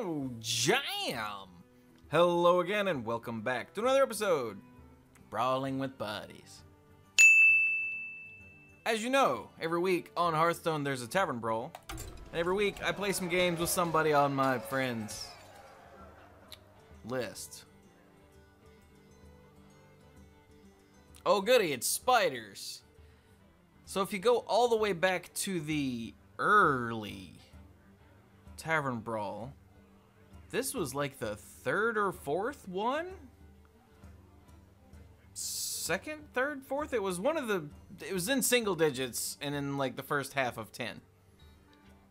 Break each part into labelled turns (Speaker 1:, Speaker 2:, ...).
Speaker 1: Oh, jam! Hello again, and welcome back to another episode Brawling with Buddies. As you know, every week on Hearthstone there's a tavern brawl, and every week I play some games with somebody on my friends list. Oh, goody, it's spiders. So if you go all the way back to the early Tavern Brawl, this was like the third or fourth one? Second, third, fourth? It was one of the. It was in single digits and in like the first half of 10.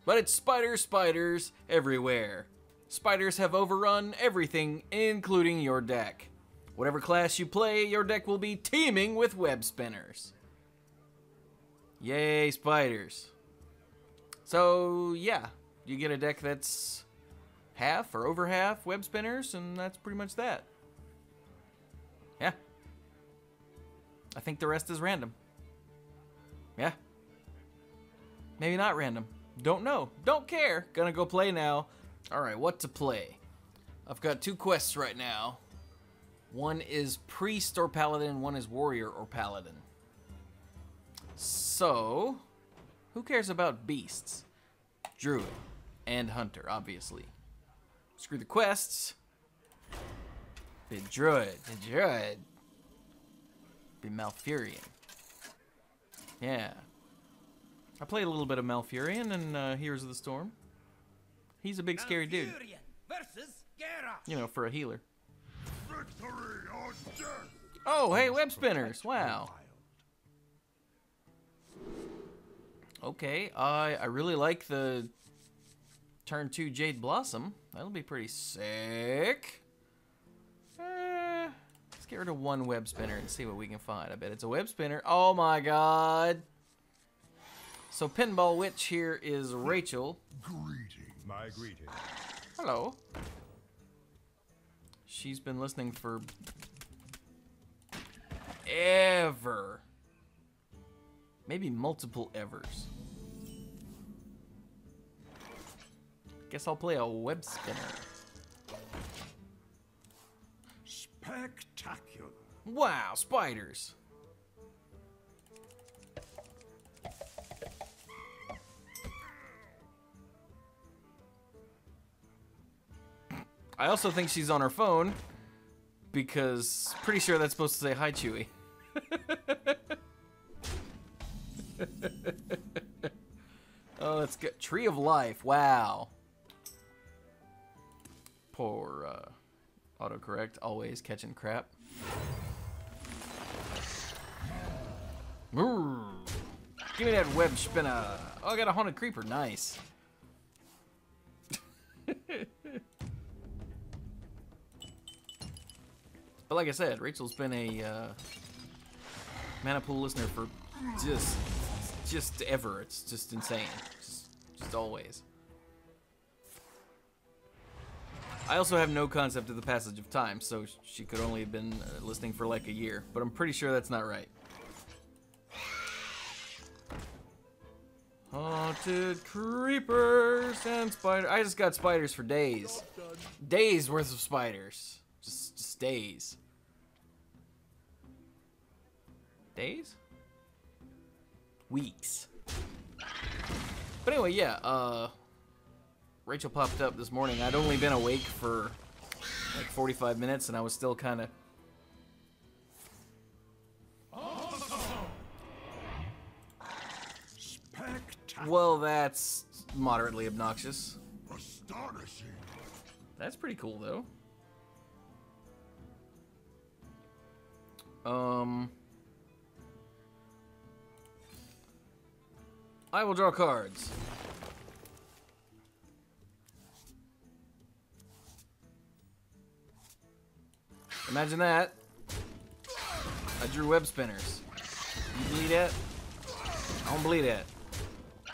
Speaker 1: But it's spiders, spiders everywhere. Spiders have overrun everything, including your deck. Whatever class you play, your deck will be teeming with web spinners. Yay, spiders. So, yeah, you get a deck that's half or over half web spinners, and that's pretty much that. Yeah. I think the rest is random. Yeah. Maybe not random. Don't know. Don't care. Gonna go play now. Alright, what to play? I've got two quests right now. One is priest or paladin, one is warrior or paladin. So, who cares about beasts? Druid and hunter, obviously. Screw the quests. Be druid, be druid. Be Malfurion. Yeah. I played a little bit of Malfurion in uh, Heroes of the Storm. He's a big scary dude. You know, for a healer. Oh, hey, web spinners. Wow. Okay, I I really like the turn two Jade Blossom. That'll be pretty sick. Eh, let's get rid of one web spinner and see what we can find. I bet it's a web spinner. Oh my god. So Pinball Witch here is Rachel.
Speaker 2: Greeting.
Speaker 3: My greeting.
Speaker 1: Hello. She's been listening for ever. Maybe multiple evers. Guess I'll play a web spinner.
Speaker 2: Spectacular.
Speaker 1: Wow, spiders. I also think she's on her phone because pretty sure that's supposed to say hi Chewie. oh, that's good. Tree of Life. Wow. Poor uh, autocorrect, always catching crap. Brrr. Give me that web spinner. Oh, I got a haunted creeper. Nice. but like I said, Rachel's been a uh, mana pool listener for just, just ever. It's just insane. Just, just always. I also have no concept of the passage of time, so she could only have been uh, listening for like a year, but I'm pretty sure that's not right. Haunted creepers and spiders. I just got spiders for days. Days worth of spiders. Just, just days. Days? Weeks. But anyway, yeah, uh, Rachel popped up this morning. I'd only been awake for like 45 minutes and I was still kind of Well, that's moderately obnoxious.
Speaker 2: Astonishing.
Speaker 1: That's pretty cool, though. Um, I will draw cards. Imagine that. I drew web spinners. You bleed it? I don't bleed it. How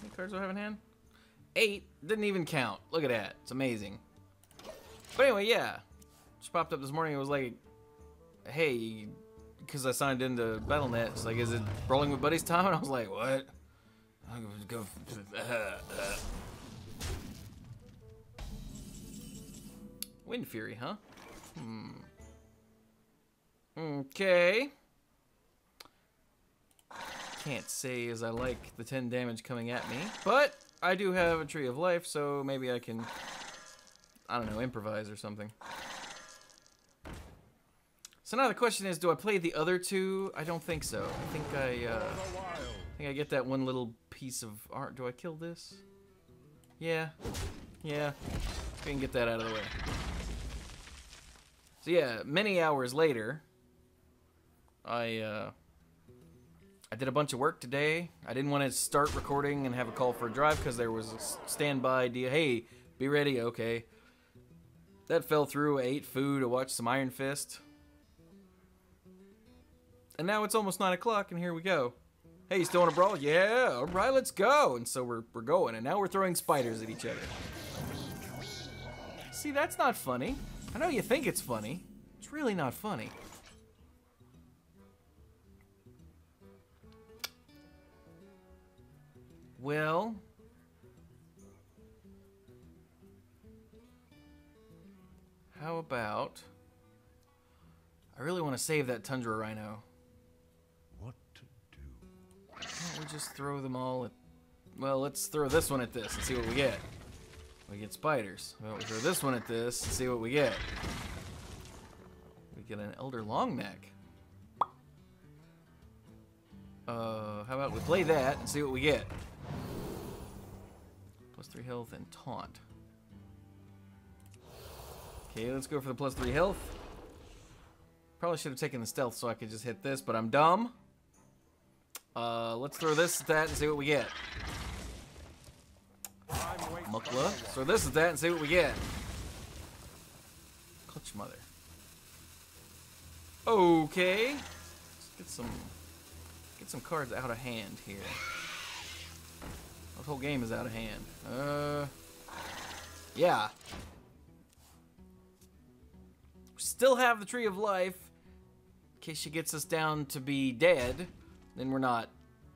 Speaker 1: many cards do I have in hand? Eight. Didn't even count. Look at that. It's amazing. But anyway, yeah. Just popped up this morning. It was like, hey, because I signed into Battle.net. It's like, is it Brawling with Buddies time? And I was like, what? Windfury, huh? Hmm. Okay. Can't say as I like the 10 damage coming at me, but I do have a Tree of Life, so maybe I can, I don't know, improvise or something. So now the question is, do I play the other two? I don't think so. I think I, uh, I think I get that one little piece of art. Do I kill this? Yeah. Yeah. We can get that out of the way. So yeah, many hours later, I, uh, I did a bunch of work today. I didn't want to start recording and have a call for a drive because there was a standby deal. Hey, be ready, okay. That fell through. I ate food. I watched some Iron Fist. And now it's almost 9 o'clock, and here we go. Hey, you still want to brawl? Yeah, all right, let's go. And so we're, we're going, and now we're throwing spiders at each other. See, that's not funny. I know you think it's funny. It's really not funny. Well... How about... I really want to save that Tundra Rhino.
Speaker 2: What to do?
Speaker 1: Why don't we just throw them all at... Well, let's throw this one at this and see what we get. We get spiders. Well, we throw this one at this and see what we get. We get an Elder Longneck. Uh, how about we play that and see what we get. Plus 3 health and taunt. Okay, let's go for the plus 3 health. Probably should have taken the stealth so I could just hit this, but I'm dumb. Uh, let's throw this at that and see what we get. Mukla. Throw this at that and see what we get. Clutch Mother. Okay. Let's get some get some cards out of hand here. This whole game is out of hand. Uh Yeah. Still have the Tree of Life. In case she gets us down to be dead, then we're not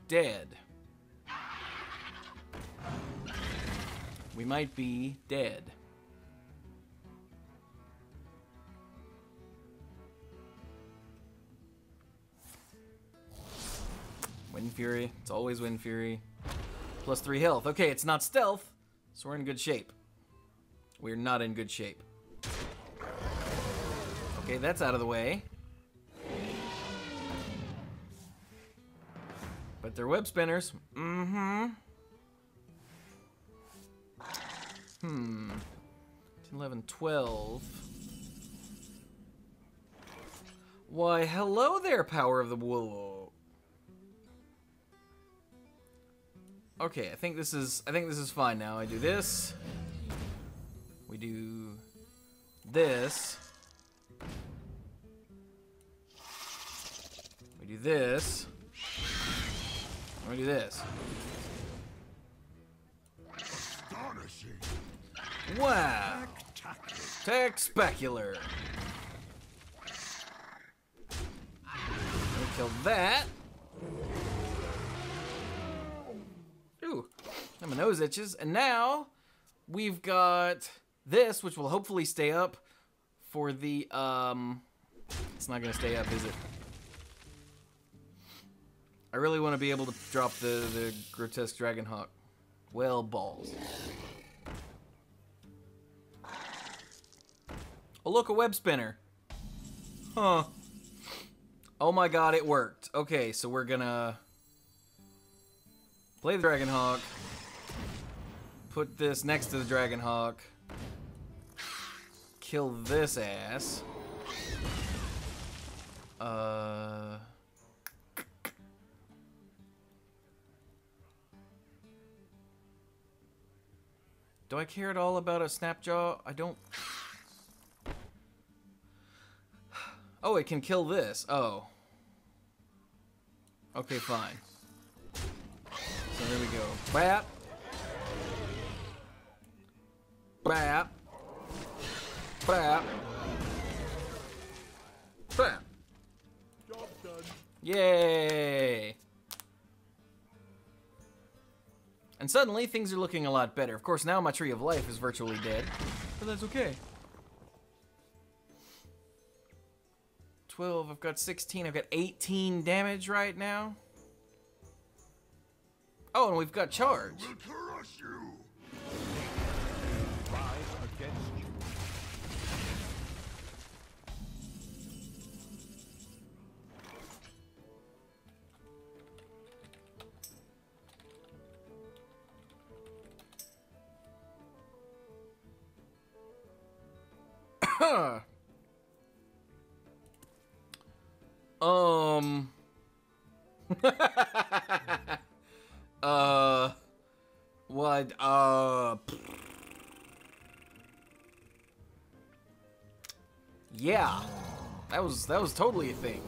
Speaker 1: dead. We might be dead. Windfury. It's always Windfury. Plus three health. Okay, it's not stealth, so we're in good shape. We're not in good shape. Okay, that's out of the way. But they're web spinners. Mm-hmm. Hmm. 10, 11, 12. Why, hello there, Power of the Wild. Okay, I think this is I think this is fine now. I do this. We do this. We do this. We do this. Wow. Tech specular. We kill that. Ooh, my nose itches. And now we've got this, which will hopefully stay up for the um. It's not gonna stay up, is it? I really want to be able to drop the the grotesque dragon hawk. Well, balls. Oh, look, a web spinner. Huh. Oh my god, it worked. Okay, so we're gonna play the Dragon Hawk. Put this next to the Dragon Hawk. Kill this ass. Uh. Do I care at all about a Snapjaw? I don't Oh, it can kill this. Oh. Okay, fine. So there we go. Bap. Bap. Bap. Bap.
Speaker 2: Job done.
Speaker 1: Yay! And suddenly, things are looking a lot better. Of course, now my Tree of Life is virtually dead, but that's okay. 12, I've got 16, I've got 18 damage right now. Oh, and we've got charge. That was totally a thing.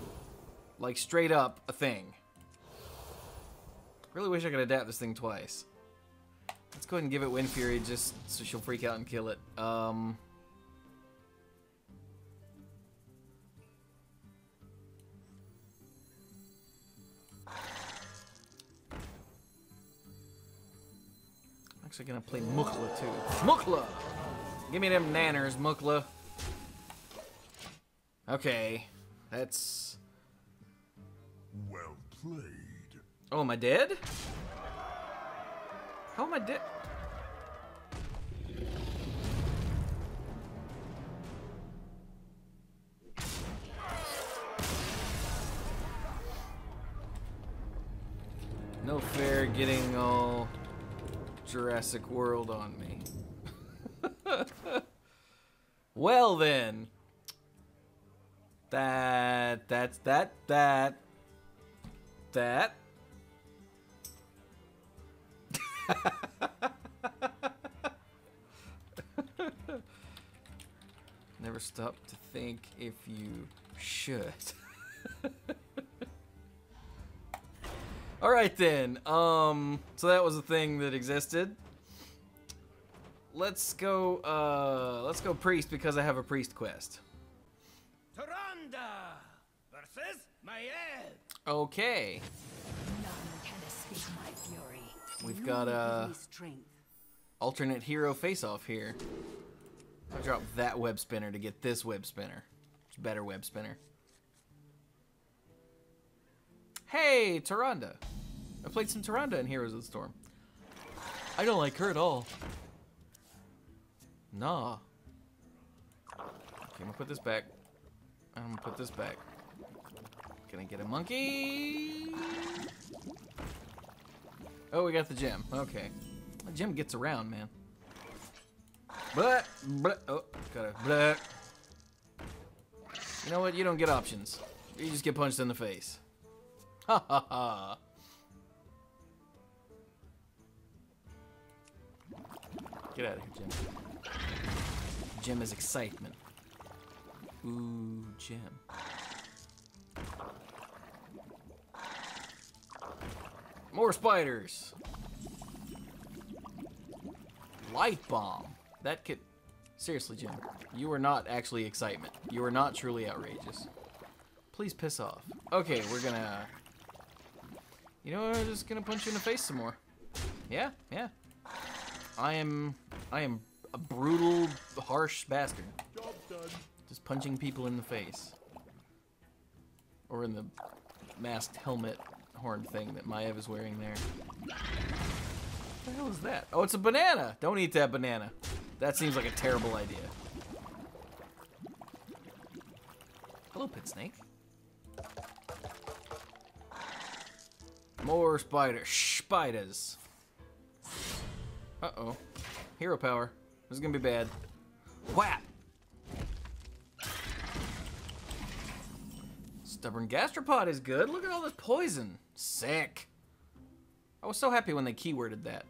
Speaker 1: Like straight up a thing. Really wish I could adapt this thing twice. Let's go ahead and give it Windfury just so she'll freak out and kill it. Um I'm Actually gonna play Mukla too. Mukla! Give me them nanners, Mukla. Okay. That's
Speaker 2: Well played.
Speaker 1: Oh, am I dead? How am I dead? No fair getting all Jurassic World on me. well then. That, that's, that, that, that. Never stop to think if you should. All right then. Um so that was a thing that existed. Let's go uh let's go priest because I have a priest quest. Okay. We've got,
Speaker 4: strength.
Speaker 1: alternate hero face off here. I drop that web spinner to get this web spinner. It's a better web spinner. Hey, Tyrande. I played some Tyrande in Heroes of the Storm. I don't like her at all. Nah. Okay, I'm gonna put this back. I'm gonna put this back. Can I get a monkey? Oh, we got the gem. Okay. The gem gets around, man. But, but, oh, gotta, but. You know what? You don't get options. You just get punched in the face. Ha ha ha. Get out of here, Jem. Jem is excitement. Ooh, Jem. More spiders. Light bomb. That could. Seriously, Jem. You are not actually excitement. You are not truly outrageous. Please piss off. Okay, we're gonna. You know, I'm just gonna punch you in the face some more. Yeah, yeah. I am. I am a brutal, harsh bastard. Just punching people in the face. Or in the masked helmet horn thing that Maiev is wearing there. What the hell is that? Oh, it's a banana! Don't eat that banana. That seems like a terrible idea. Hello, Pit Snake. More spiders. Spiders. Uh-oh. Hero power. This is gonna be bad. Whap! Stubborn gastropod is good. Look at all this poison. Sick. I was so happy when they keyworded that.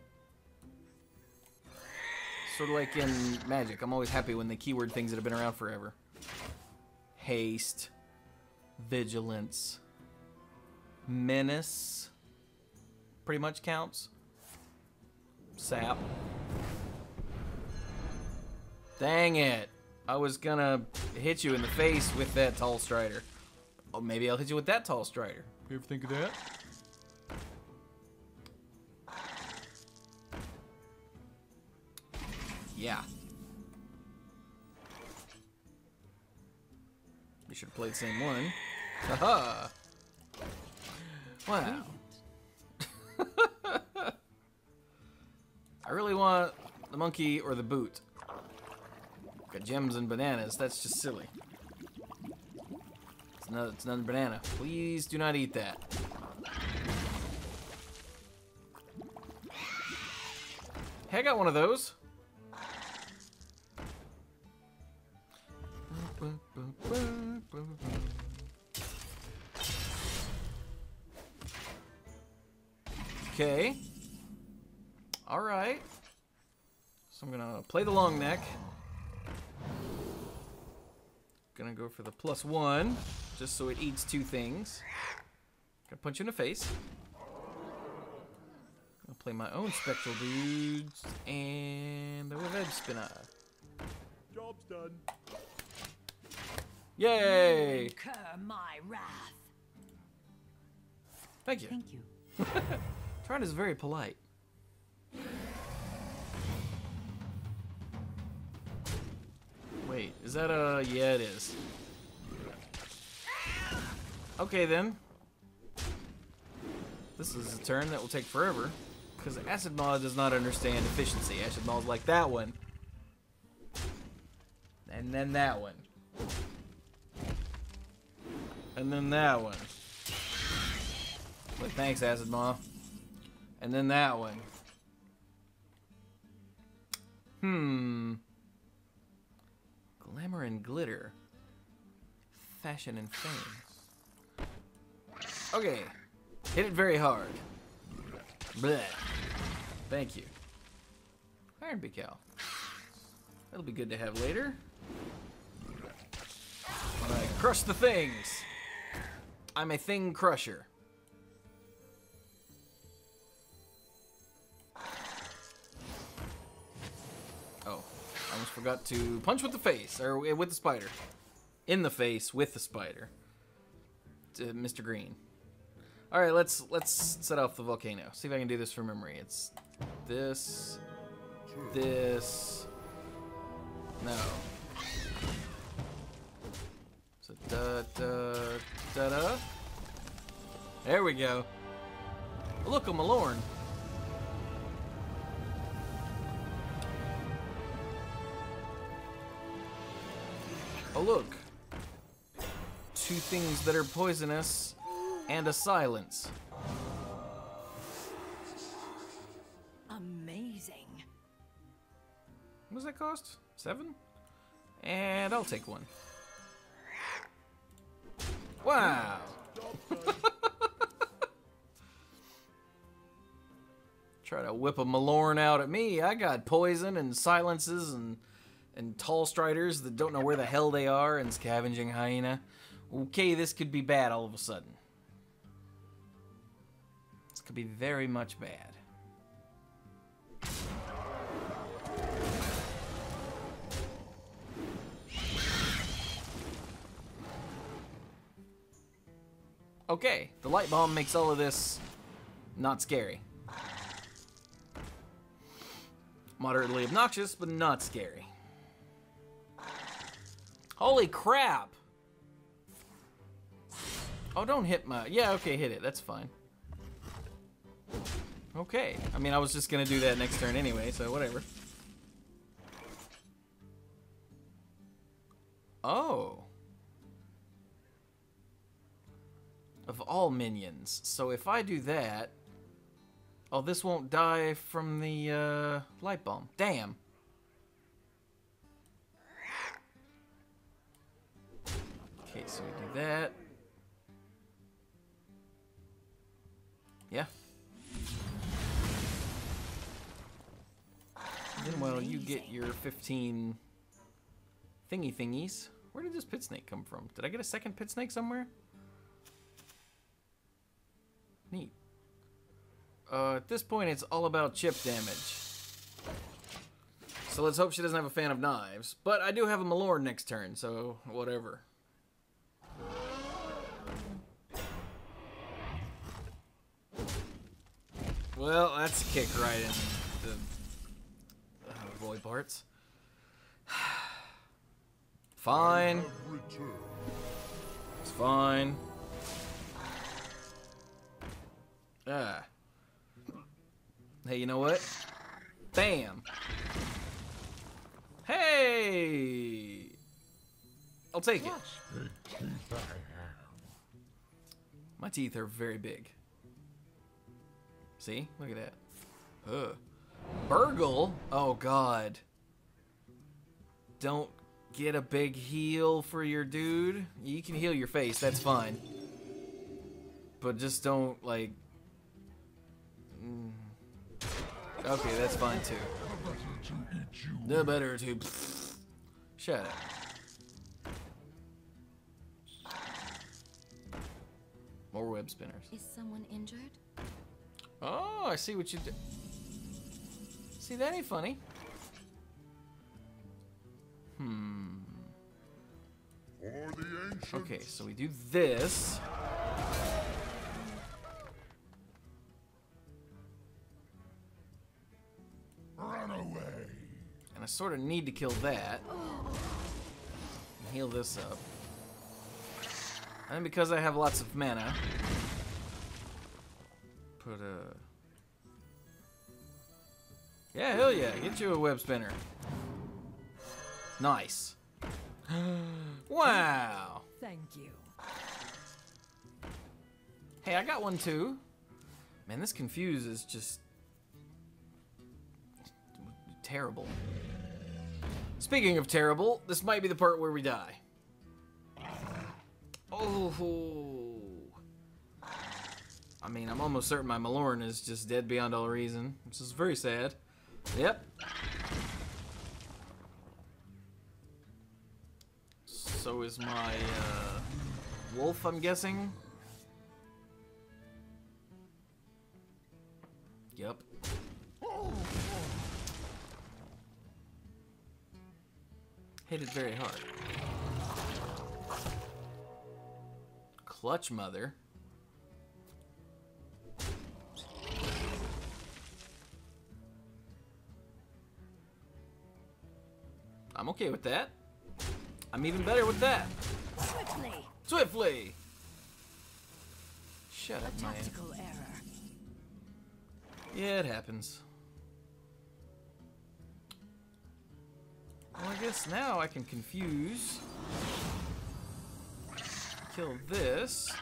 Speaker 1: Sort of like in Magic. I'm always happy when they keyword things that have been around forever. Haste. Vigilance. Menace. Pretty much counts. Sap. Dang it. I was gonna hit you in the face with that tall strider. Oh, maybe I'll hit you with that tall strider. You ever think of that? Yeah. You should have played the same one. Haha. Wow. I really want the monkey or the boot. Got gems and bananas. That's just silly. It's another, it's another banana. Please do not eat that. Hey, I got one of those. Okay. All right. So I'm gonna play the long neck. Gonna go for the plus one, just so it eats two things. Gonna punch you in the face. Gonna play my own spectral dudes and the web spinner.
Speaker 2: Job's done.
Speaker 1: Yay!
Speaker 4: Incur my wrath.
Speaker 1: Thank you.
Speaker 4: Thank you.
Speaker 1: Tron is very polite. Wait, is that a... Yeah, it is. Okay, then. This is a turn that will take forever. Because Acid Maw does not understand efficiency. Acid Maw's like that one. And then that one. And then that one. Wait, thanks, Acid Maw. And then that one. Hmm. Glamour and glitter. Fashion and fame. Okay. Hit it very hard. Bleh. Thank you. Ironbeak Owl. That'll be good to have later. When I crush the things. I'm a thing crusher. Oh, I almost forgot to punch with the face, or with the spider. In the face with the spider. Uh, to Mr. Green. All right, let's let's set off the volcano. See if I can do this from memory. It's this, this. No. So da da da da. There we go. Look, a Malorne. Oh look. Two things that are poisonous and a silence.
Speaker 4: Amazing.
Speaker 1: What does that cost? Seven? And I'll take one. Wow. Try to whip a Malorne out at me. I got poison and silences and and tall striders that don't know where the hell they are and scavenging hyena. Okay, this could be bad all of a sudden. Could be very much bad. Okay, the light bomb makes all of this not scary. Moderately obnoxious, but not scary. Holy crap! Oh, don't hit my. Yeah, okay, hit it. That's fine. Okay. I mean, I was just gonna do that next turn anyway, so whatever. Oh. Of all minions. So if I do that. Oh, this won't die from the uh, light bomb. Damn. Okay, so we do that. Yeah. Then you get your 15 thingy thingies, where did this pit snake come from? Did I get a second pit snake somewhere? Neat. Uh, at this point, it's all about chip damage. So let's hope she doesn't have a fan of knives. But I do have a Malorne next turn, so whatever. Well, that's a kick right in boy parts. Fine. It's fine. Ah. Hey, you know what? Bam. Hey! I'll take it. My teeth are very big. See? Look at that. Ugh. Burgle? Oh, God. Don't get a big heal for your dude. You can heal your face, that's fine. But just don't, like... mm. Okay, that's fine, too. The better to... Shut up. More web spinners.
Speaker 4: Is someone injured?
Speaker 1: Oh, I see what you did. See, that ain't funny. Hmm. Okay, so we do this.
Speaker 2: Run away.
Speaker 1: And I sort of need to kill that. And heal this up. And because I have lots of mana, put a. Yeah, hell yeah, get you a web spinner. Nice. wow.
Speaker 4: Thank you.
Speaker 1: Hey, I got one too. Man, this confuse is just terrible. Speaking of terrible, this might be the part where we die. Oh. I mean, I'm almost certain my Malorne is just dead beyond all reason, which is very sad. Yep. So is my uh, wolf, I'm guessing. Yep. Hit it very hard. Clutch mother. I'm okay with that. I'm even better with that.
Speaker 4: Swiftly.
Speaker 1: Swiftly! Shut
Speaker 4: A
Speaker 1: up,
Speaker 4: tactical error.
Speaker 1: Yeah, it happens. Well, I guess now I can confuse. Kill this.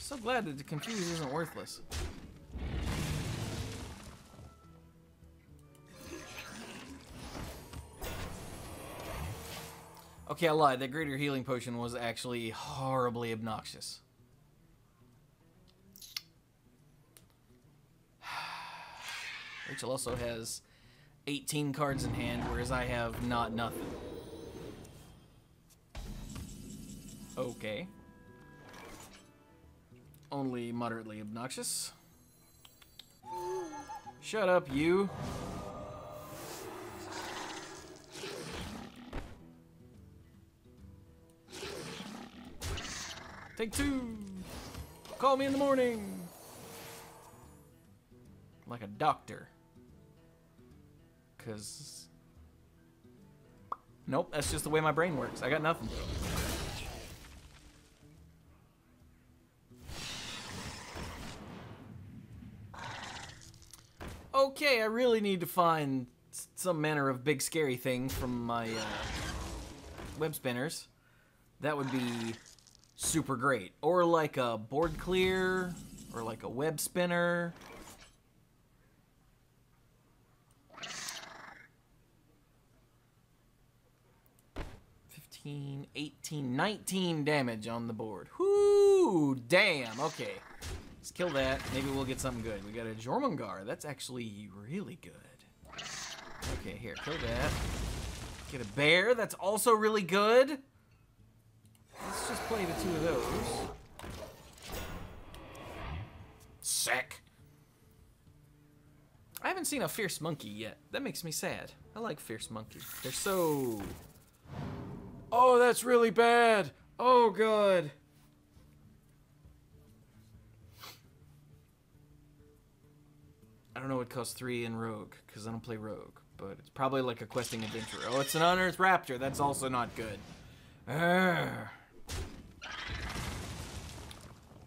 Speaker 1: So glad that the confuse isn't worthless. Okay, I lied. That greater healing potion was actually horribly obnoxious. Rachel also has 18 cards in hand, whereas I have not nothing. Okay. Only moderately obnoxious. Shut up, you. Take two. Call me in the morning. Like a doctor. Cause Nope, that's just the way my brain works. I got nothing. Okay, I really need to find some manner of big scary thing from my uh, web spinners. That would be super great. Or like a board clear, or like a web spinner. 15, 18, 19 damage on the board. Whoo! Damn, okay. Let's kill that. Maybe we'll get something good. We got a Jormungar. That's actually really good. Okay, here, kill that. Get a bear. That's also really good. Let's just play the two of those. Sick. I haven't seen a fierce monkey yet. That makes me sad. I like fierce monkeys. They're so Oh, that's really bad. Oh, God. I don't know what costs three in Rogue, because I don't play Rogue, but it's probably like a questing adventure. Oh, it's an Unearthed Raptor. That's also not good. Arrgh.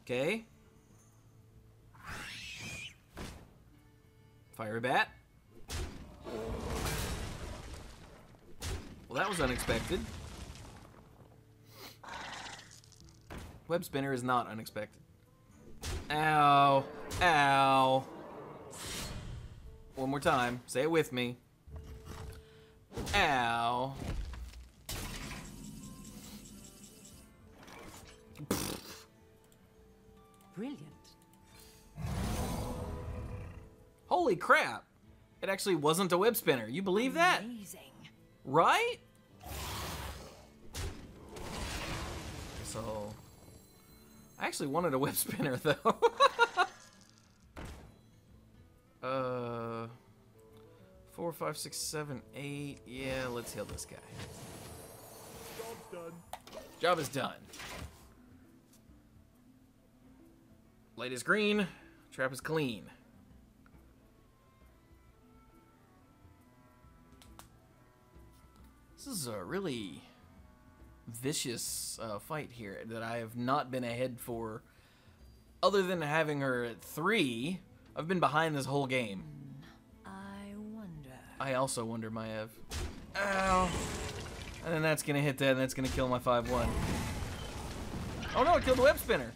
Speaker 1: Okay. Fire bat. Well, that was unexpected. Web spinner is not unexpected. Ow. Ow. One more time. Say it with me. Ow. Holy crap. It actually wasn't a web spinner. You believe that?
Speaker 3: Amazing.
Speaker 1: Right? So, I actually wanted a web spinner though. uh, four, five, six, seven, eight. Yeah, let's heal this guy.
Speaker 5: Job's done.
Speaker 1: Job is done. Light is green. Trap is clean. This is a really vicious uh, fight here that I have not been ahead for. Other than having her at three, I've been behind this whole game.
Speaker 3: I wonder.
Speaker 1: I also wonder, Maiev. Ow. And then that's gonna hit that, and that's gonna kill my 5-1. Oh no, it killed the web spinner.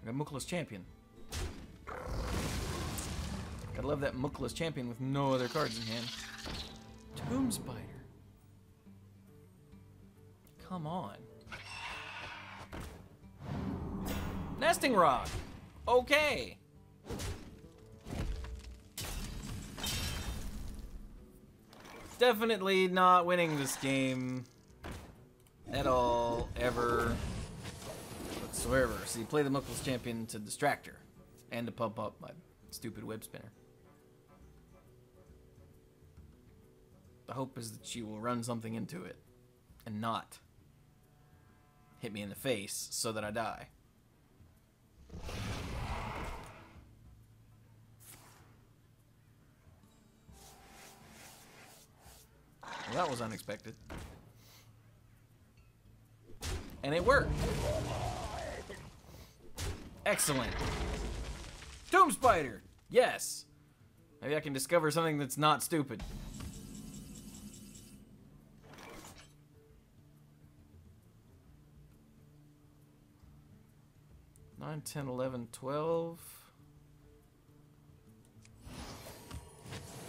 Speaker 1: I got Mukla's champion. Gotta love that Mukla's champion with no other cards in hand. Tomb Spider. Come on. Nesting Roc. Okay. Definitely not winning this game at all, ever, whatsoever. So you play the Mukla's champion to distract her and to pump up my stupid web spinner. The hope is that she will run something into it and not hit me in the face so that I die. Well, that was unexpected. And it worked. Excellent. Tomb Spider! Yes! Maybe I can discover something that's not stupid. Nine, ten, eleven, twelve.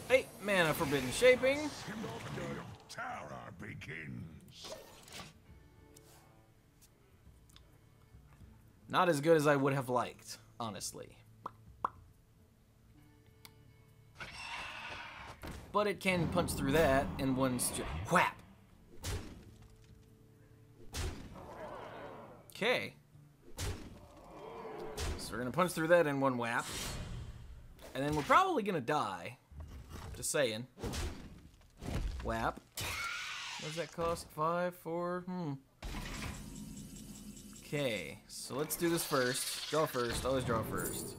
Speaker 1: Eight mana forbidden shaping.
Speaker 2: Terror begins.
Speaker 1: Not as good as I would have liked, honestly. But it can punch through that in one stri- whap. Okay. So we're gonna punch through that in one whap. And then we're probably gonna die. Just saying. Whap. What does that cost? Five, four, hmm. Okay, so let's do this first. Draw first. Always draw first.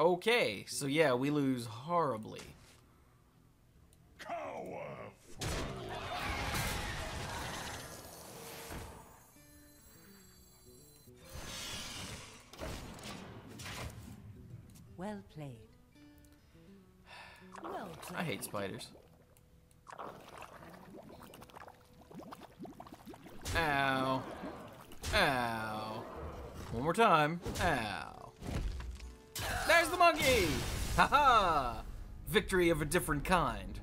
Speaker 1: Okay, so yeah, we lose horribly.
Speaker 3: Well played. Well played.
Speaker 1: I hate spiders. Ow. Ow. One more time. Ow. There's the monkey! Haha! Victory of a different kind.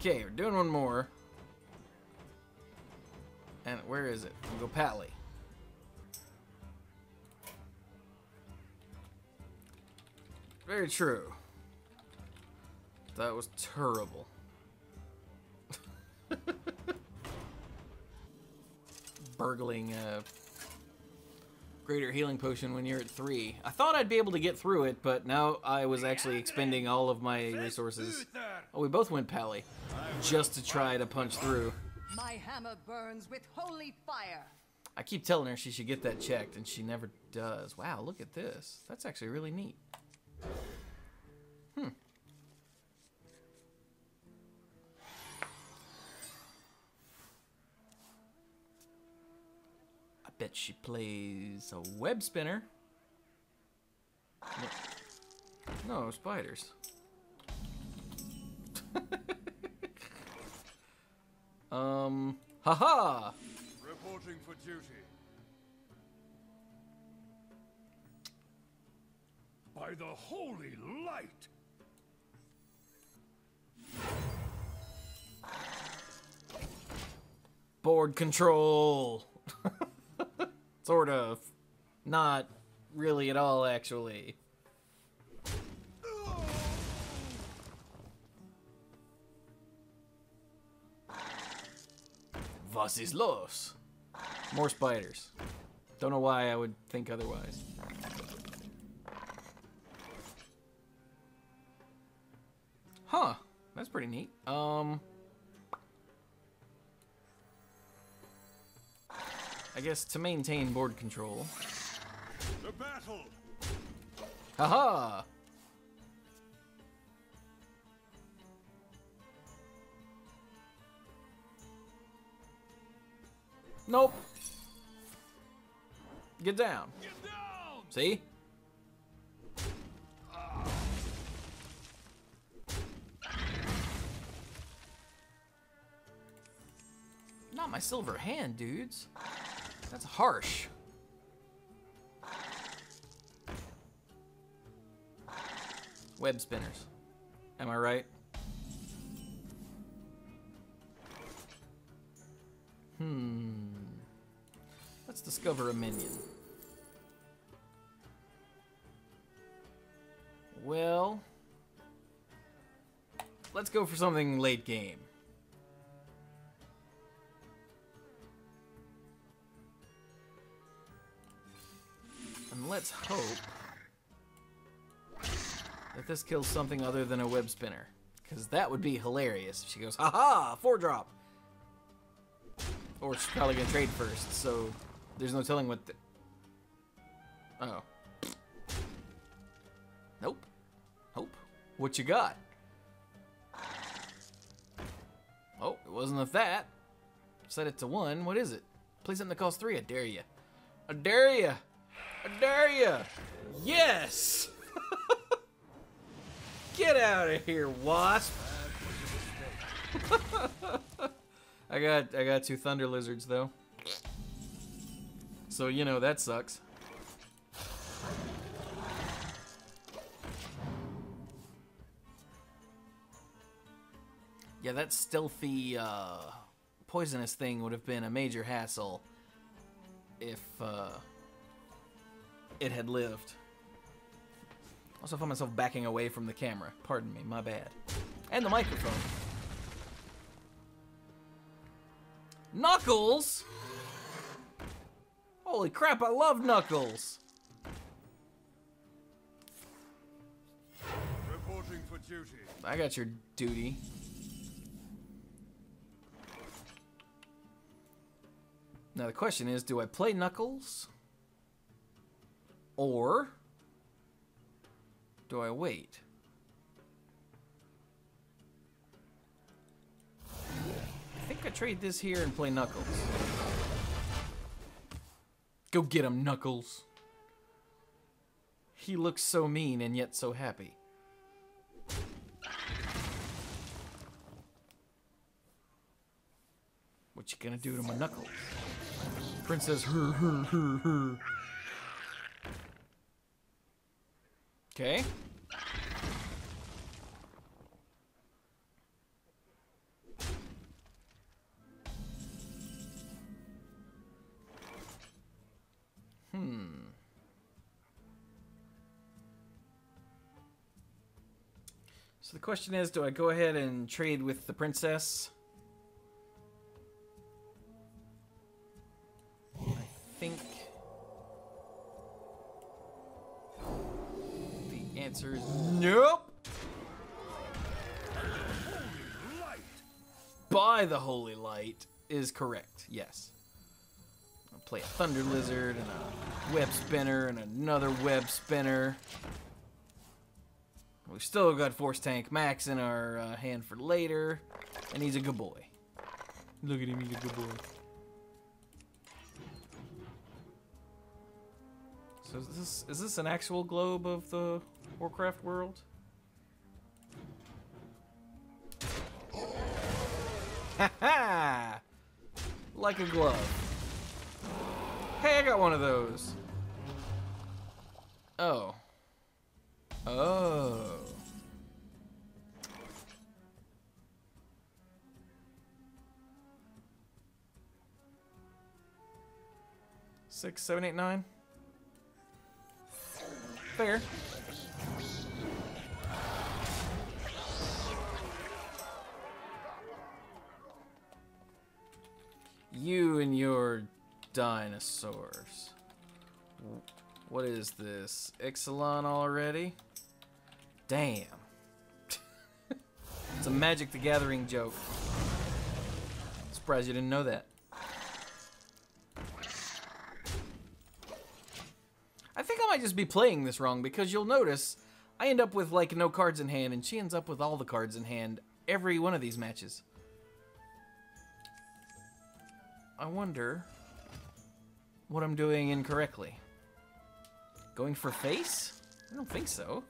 Speaker 1: Okay, we're doing one more. Where is it? Go Pally. Very true. That was terrible. Burgling a greater healing potion when you're at three. I thought I'd be able to get through it, but now I was actually expending all of my resources. Oh, we both went Pally. Just to try to punch through.
Speaker 3: My hammer burns with holy fire.
Speaker 1: I keep telling her she should get that checked, and she never does. Wow, look at this. That's actually really neat. Hmm. I bet she plays a Webspinner. No, no spiders. um, haha!
Speaker 6: Reporting for duty.
Speaker 2: By the holy light!
Speaker 1: Board control! sort of. Not really at all, actually. Was ist los? More spiders. Don't know why I would think otherwise. Huh. That's pretty neat. Um. I guess to maintain board control.
Speaker 6: The battle!
Speaker 1: Haha! Nope. Get down. See? Not my silver hand, dudes. That's harsh. Webspinners. Am I right? Hmm. Let's discover a minion. Well, let's go for something late game. And let's hope that this kills something other than a Webspinner. Because that would be hilarious if she goes, haha, four drop. Or she's probably going to trade first, so there's no telling what the... Oh. Nope. Nope. What you got? Oh, it wasn't of that. Set it to one. What is it? Play something that costs three. I dare you. I dare you. I dare you. Yes. Get out of here, wasp. I got I got two thunder lizards though. So you know that sucks. Yeah, that stealthy, uh, poisonous thing would have been a major hassle if, uh, it had lived. Also found myself backing away from the camera. Pardon me, my bad. And the microphone. Knuckles! Holy crap, I love Knuckles!
Speaker 6: Reporting for duty.
Speaker 1: I got your duty. Now the question is, do I play Knuckles? Or do I wait? I think I trade this here and play Knuckles. Go get him, Knuckles. He looks so mean and yet so happy. What you gonna do to my Knuckles? Princess her her her her. Okay. Question is, do I go ahead and trade with the princess? I think the answer is nope. By the holy light is correct. Yes. I'll play a Thunder Lizard and a Webspinner and another Webspinner. We've still got Force Tank Max in our uh, hand for later, and he's a good boy. Look at him, he's a good boy. So is this is this an actual globe of the Warcraft world? Ha ha! Like a glove. Hey, I got one of those. Oh. Oh. Six, seven, eight, nine. Fair. You and your dinosaurs. What is this? Ixalan already? Damn. it's a Magic the Gathering joke. Surprised you didn't know that. I think I might just be playing this wrong because you'll notice I end up with like no cards in hand and she ends up with all the cards in hand every one of these matches. I wonder what I'm doing incorrectly. Going for face? I don't think so.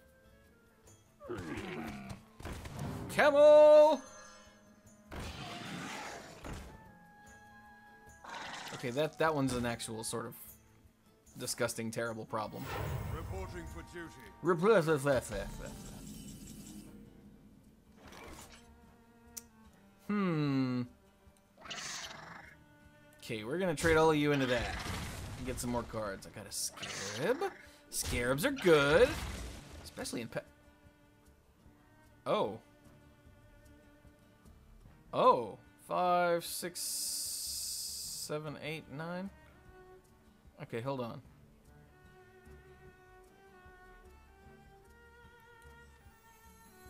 Speaker 1: Camel! Okay, that, that one's an actual sort of disgusting, terrible problem.
Speaker 6: Reporting for duty.
Speaker 1: Hmm. Okay, we're gonna trade all of you into that. And get some more cards. I got a scarab. Scarabs are good. Especially in pet. Oh. Oh. Five, six, seven, eight, nine. Okay, hold on.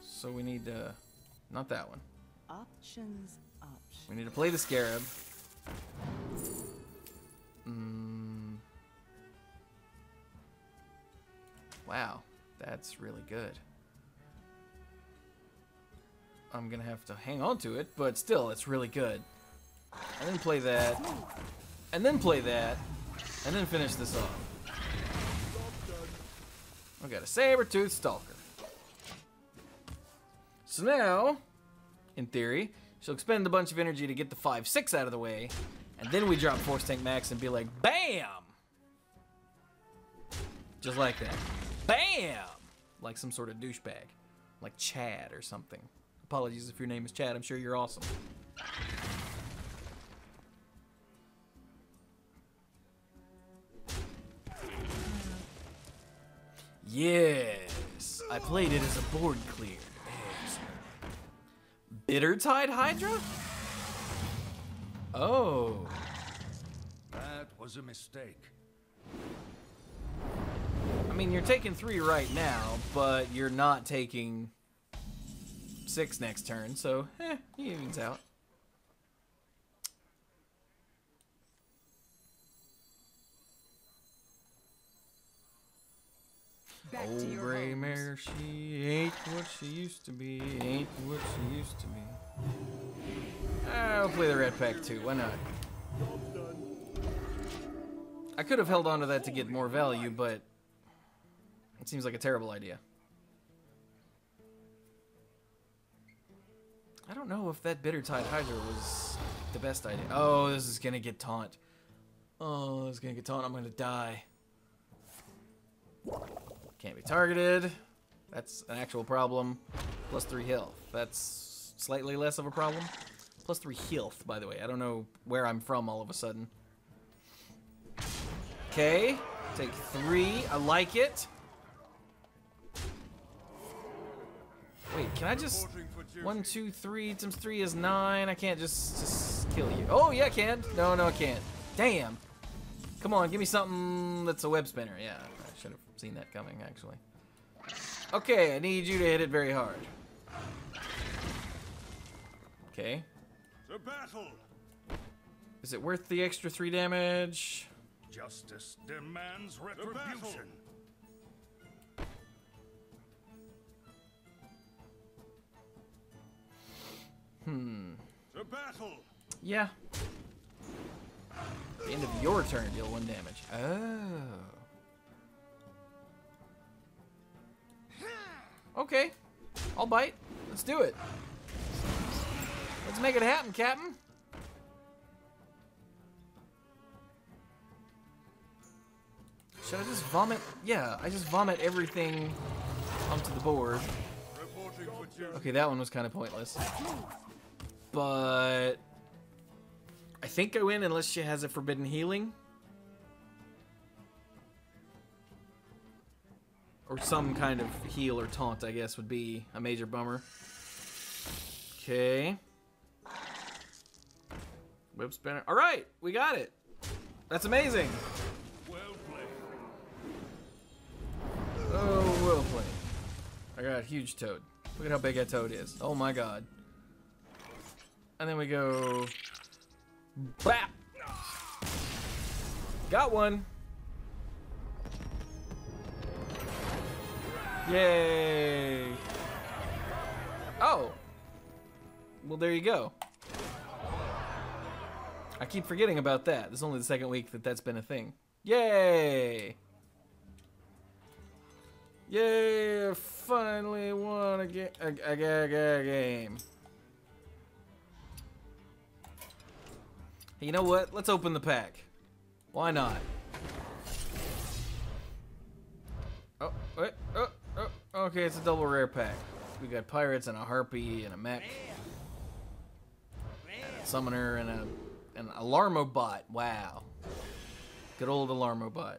Speaker 1: So we need uh not that one.
Speaker 3: Options, options.
Speaker 1: We need to play the scarab. Mm. Wow, that's really good. I'm gonna have to hang on to it, but still, it's really good. And then play that, and then play that, and then finish this off. We got a saber-tooth stalker. So now, in theory, she'll expend a bunch of energy to get the 5-6 out of the way, and then we drop Force Tank Max and be like, BAM! Just like that. BAM! Like some sort of douchebag. Like Chad or something. Apologies if your name is Chad, I'm sure you're awesome. Yes, I played it as a board clear. Excellent. Bittertide Hydra? Oh.
Speaker 6: That was a mistake.
Speaker 1: I mean, you're taking three right now, but you're not taking six next turn, so eh, he evens out.
Speaker 3: Back
Speaker 1: Old gray
Speaker 3: homes.
Speaker 1: mare, she ain't what she used to be, ain't what she used to be. I'll play the red pack too, why not? I could have held on to that to get more value, but it seems like a terrible idea. I don't know if that Bittertide Hydra was the best idea. Oh, this is gonna get taunt. Oh, this is gonna get taunt. I'm gonna die. Can't be targeted. That's an actual problem. Plus three health. That's slightly less of a problem. Plus three health, by the way. I don't know where I'm from all of a sudden. Okay, take three. I like it. Wait, can I just. One, two, three times three is nine? I can't just just kill you. Oh yeah, I can. No, no, I can't. Damn. Come on, give me something that's a Webspinner. Yeah, I should have seen that coming actually. Okay, I need you to hit it very hard. Okay.
Speaker 6: To battle.
Speaker 1: Is it worth the extra three damage?
Speaker 6: Justice demands retribution.
Speaker 2: To battle!
Speaker 1: Yeah. The end of your turn, deal one damage. Oh. Okay. I'll bite. Let's do it. Let's make it happen, Captain. Should I just vomit? Yeah, I just vomit everything onto the board.
Speaker 6: Reporting for duty.
Speaker 1: Okay, that one was kind of pointless. But I think I win unless she has a forbidden healing. Or some kind of heal or taunt, I guess, would be a major bummer. Okay. Webspinner. All right, we got it. That's amazing.
Speaker 2: Well played.
Speaker 1: Oh, well played. I got a huge toad. Look at how big that toad is. Oh my god. And then we go. Bap! Got one. Yay! Oh. Well, there you go. I keep forgetting about that. This is only the second week that that's been a thing. Yay! Yay! Finally won a, ga- a, a, ga- game. Hey, You know what? Let's open the pack. Why not? Oh, wait, oh, oh, okay, it's a double rare pack. We got pirates and a harpy and a mech, and a summoner and a an alarmobot. Wow, good old alarmobot.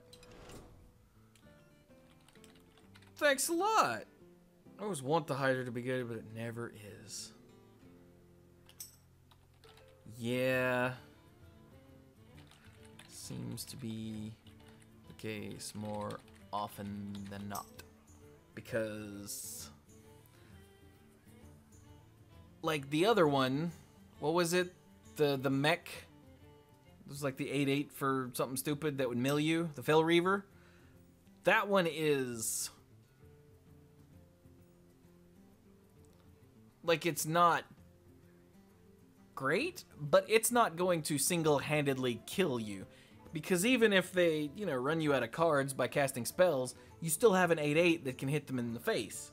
Speaker 1: Thanks a lot. I always want the Hydra to be good, but it never is. Yeah. Seems to be the case more often than not. Because. Like the other one, what was it? The the mech. It was like the 8-8 for something stupid that would mill you. The Fel Reaver. That one is like it's not great, but it's not going to single-handedly kill you. Because even if they, you know, run you out of cards by casting spells, you still have an 8-8 that can hit them in the face.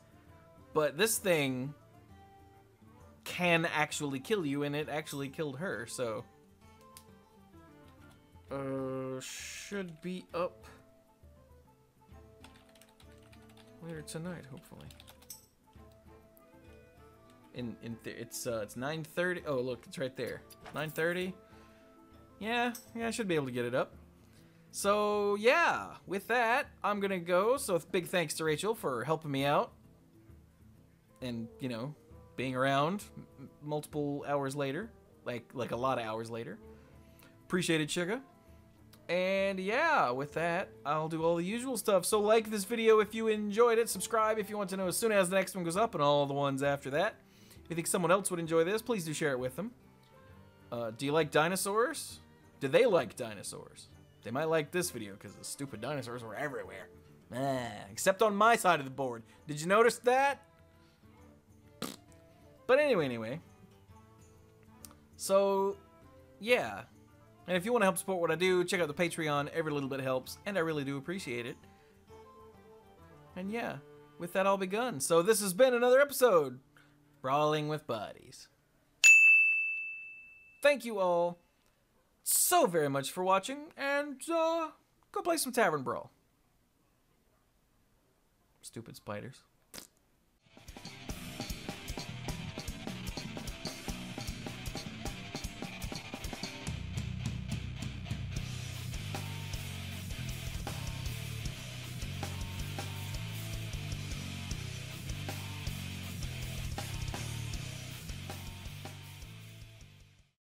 Speaker 1: But this thing can actually kill you, and it actually killed her, so... Uh, should be up later tonight, hopefully in in it's uh it's 9:30. Oh, look, it's right there. 9:30. Yeah, yeah, I should be able to get it up. So, yeah, with that, I'm to go. So, big thanks to Rachel for helping me out and, you know, being around multiple hours later, like like a lot of hours later. Appreciate it, Sugar. And yeah, with that, I'll do all the usual stuff. So like this video if you enjoyed it, subscribe if you want to know as soon as the next one goes up, and all the ones after that. If you think someone else would enjoy this, please do share it with them. Uh, do you like dinosaurs? Do they like dinosaurs? They might like this video because the stupid dinosaurs were everywhere. Ah, except on my side of the board. Did you notice that? But anyway, anyway. So, yeah. And if you want to help support what I do, check out the Patreon. Every little bit helps, and I really do appreciate it. And yeah, with that, I'll be gone. So this has been another episode, Brawling with Buddies. Thank you all so very much for watching, and uh, go play some Tavern Brawl. Stupid spiders.